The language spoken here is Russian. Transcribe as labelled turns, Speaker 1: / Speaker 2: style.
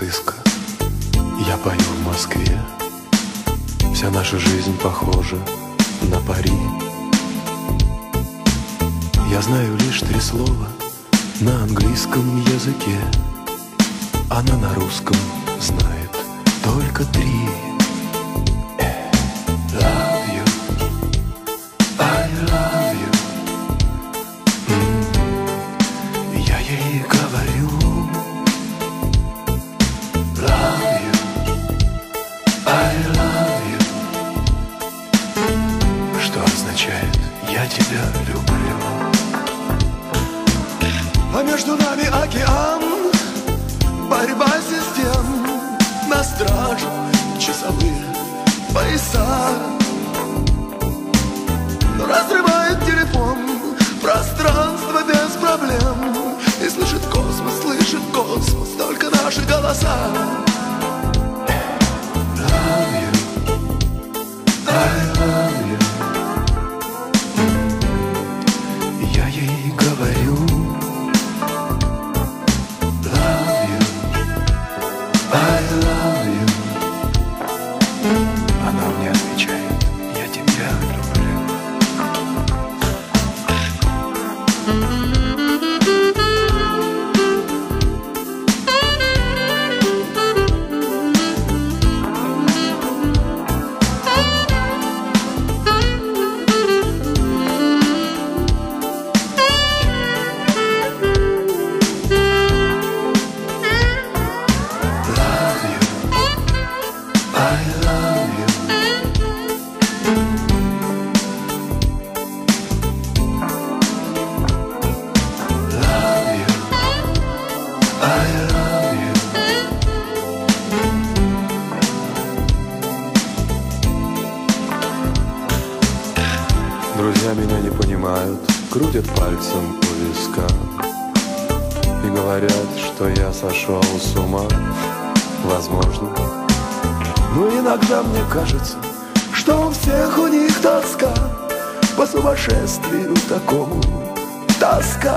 Speaker 1: Я пою в Москве Вся наша жизнь похожа на пари. Я знаю лишь три слова на английском языке. Она на русском знает только три тебя люблю»
Speaker 2: А между нами океан Борьба систем. На страже часовые пояса. Но разрывает телефон Пространство без проблем. И слышит космос, слышит космос Только наши голоса
Speaker 1: Друзья меня не понимают, крутят пальцем по вискам И говорят, что я сошел с ума, возможно. Но иногда мне кажется, что у всех у них тоска По сумасшествию такому. Тоска